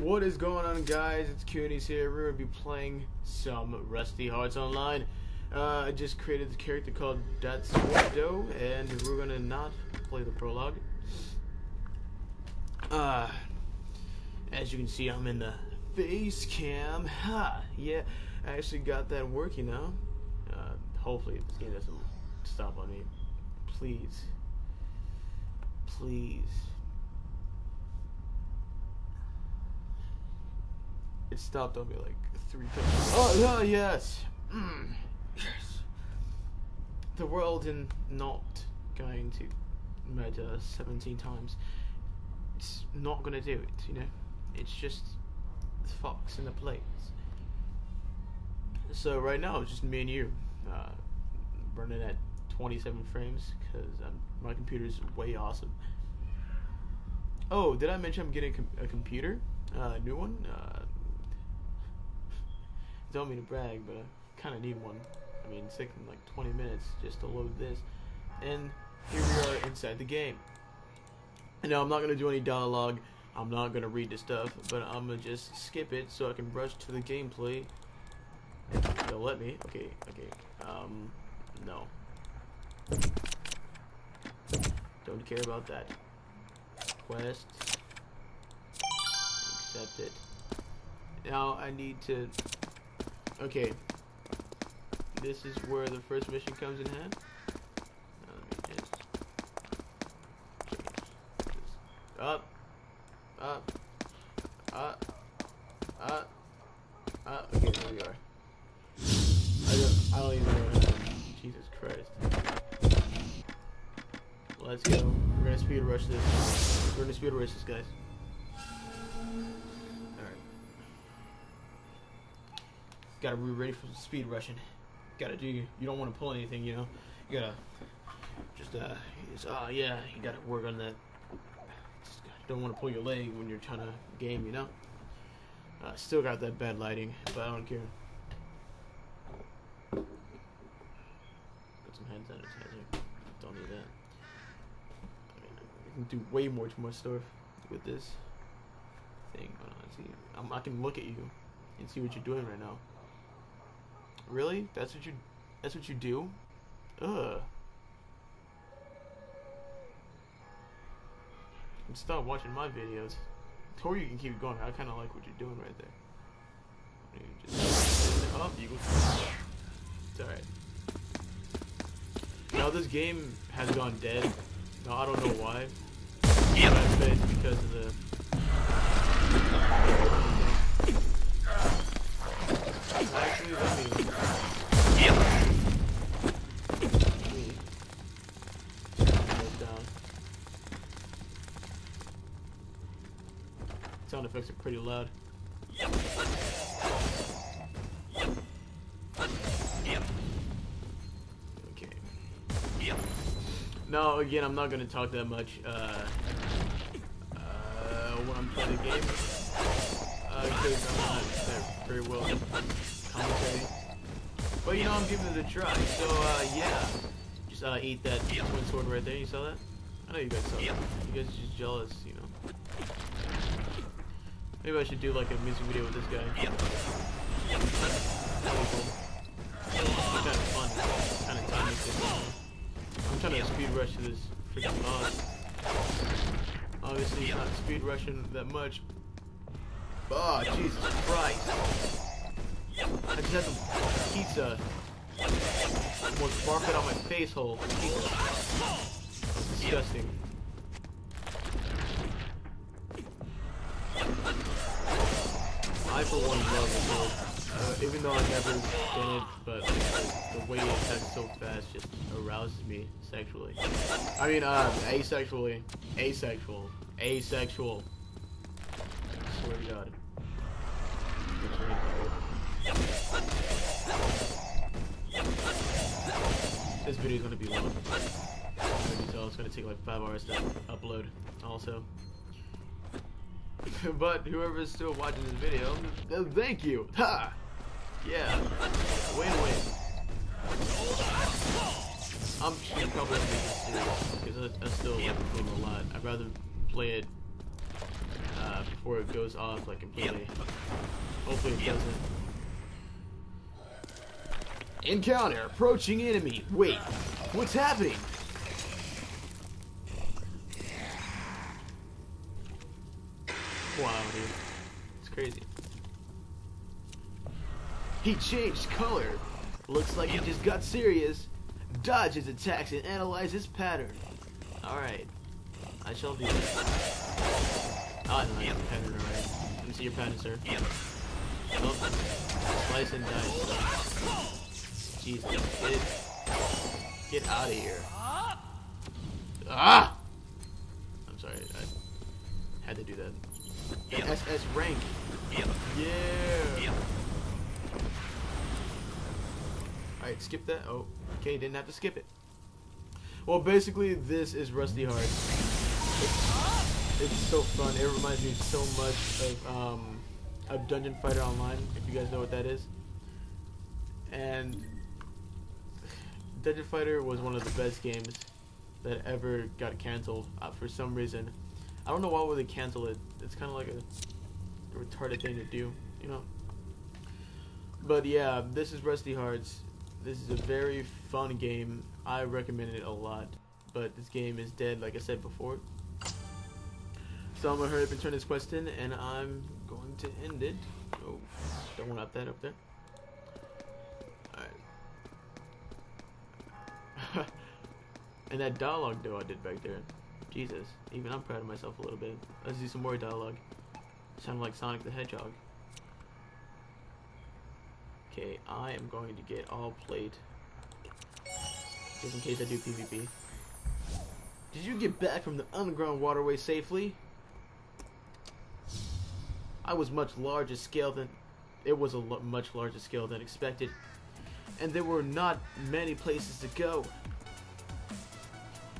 What is going on, guys? It's Cuties here. We're gonna be playing some Rusty Hearts Online. Uh, I just created the character called Datsudo, and we're gonna not play the prologue. Uh, as you can see, I'm in the face cam. Ha! Yeah, I actually got that working now. Uh, hopefully, this game doesn't stop on me. Please. Please. Stopped on me like three times. Oh, oh yes! Mm, yes! The world in not going to murder 17 times. It's not gonna do it, you know? It's just the fox in the plates. So right now it's just me and you, uh, running at 27 frames because um, my computer's way awesome. Oh, did I mention I'm getting a, com- a computer? Uh, a new one? Uh, don't mean to brag, but I kind of need one. I mean, it's taking like 20 minutes just to load this. And here we are inside the game. Now, I'm not going to do any dialogue. I'm not going to read the stuff, but I'm going to just skip it so I can rush to the gameplay. They'll let me. Okay, okay. Um, no. Don't care about that. Quest. Accept it. Now I need to Okay. This is where the first mission comes in hand. Uh, Up. Up. Up. Up. Up. Okay, there we are. I don't, I don't even know. Jesus Christ. Let's go. We're gonna speed rush this. We're gonna speed rush this, guys. Gotta be ready for speed rushing. Gotta do. You don't want to pull anything, you know. You gotta just uh, uh yeah. You gotta work on that. Just don't want to pull your leg when you're trying to game, you know. Uh, still got that bad lighting, but I don't care. Got some hand sanitizer. Don't need that. I can do way more, more stuff with this thing. I'm, I can look at you and see what you're doing right now. Really? That's what you that's what you do? Ugh. Stop watching my videos. Or you can keep going. I kind of like what you're doing right there. Just, oh, it's alright. Now this game has gone dead. Now I don't know why. But I bet it's because of the Actually, let me Sound effects are pretty loud. Yep. Okay. Yep. No, again, I'm not gonna talk that much uh, uh, when I'm playing the game uh, not very well commentary. But you know, I'm giving it a try. So uh, yeah, just uh, eat that twin sword right there. You saw that? I know you guys saw that. You guys are just jealous, you know. Maybe I should do like a music video with this guy. Kind of fun. Kind of time I'm trying to speed rush to this freaking boss. Obviously, not speed rushing that much. Oh, Jesus Christ. I just had some pizza almost barf it on my face hole. Jesus. Disgusting. I for one love sword. Uh, even though I've never done it, but like, the way it attacks so fast just arouses me sexually. I mean, uh, asexually. Asexual. Asexual. God. This video is gonna be long. So it's gonna take like five hours to upload also. but whoever is still watching this video, thank you. Ha! Yeah. Win-win. I'm just probably making serious because I, I still like the game a lot. I'd rather play it uh, before it goes off like completely. Hopefully it doesn't. Encounter approaching enemy. Wait, what's happening? Wow, dude. It's crazy. He changed color. Looks like he just got serious. Dodge his attacks and analyze his pattern. Alright. I shall do that. Oh, no, that's pattern. Let me see your pattern, sir. Oh. Slice and dice. Jesus. Get. Get out of here. Ah! I'm sorry. I had to do that. The SS rank. Yeah. Alright, skip that. Oh, okay, didn't have to skip it. Well, basically, this is Rusty Hearts. It's, so fun. It reminds me so much of, um, of Dungeon Fighter Online, if you guys know what that is. And Dungeon Fighter was one of the best games that ever got canceled uh, for some reason. I don't know why would they cancel it. It's kind of like a, a retarded thing to do, you know. But yeah, this is Rusty Hearts. This is a very fun game. I recommend it a lot. But this game is dead, like I said before. So I'm gonna hurry up and turn this quest in, and I'm going to end it. Oh, don't want that up there. Alright. and that dialogue though I did back there. Jesus, even I'm proud of myself a little bit. Let's do some more dialogue. Sound like Sonic the Hedgehog. Okay, I am going to get all plate. Just in case I do PvP. Did you get back from the underground waterway safely? I was much larger scale than... It was a much larger scale than expected. And there were not many places to go.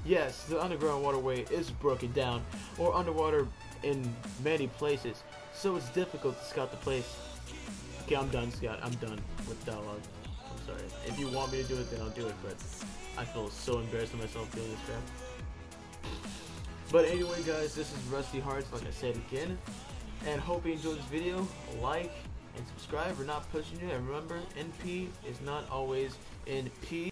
Yes, the underground waterway is broken down, or underwater in many places, so it's difficult to scout the place. Okay, I'm done, Scott. I'm done with dialogue. I'm sorry. If you want me to do it, then I'll do it, but I feel so embarrassed of myself doing this crap. But anyway, guys, this is Rusty Hearts, like I said again. And hope you enjoyed this video. Like and subscribe. We're not pushing you. And remember, NP is not always NP.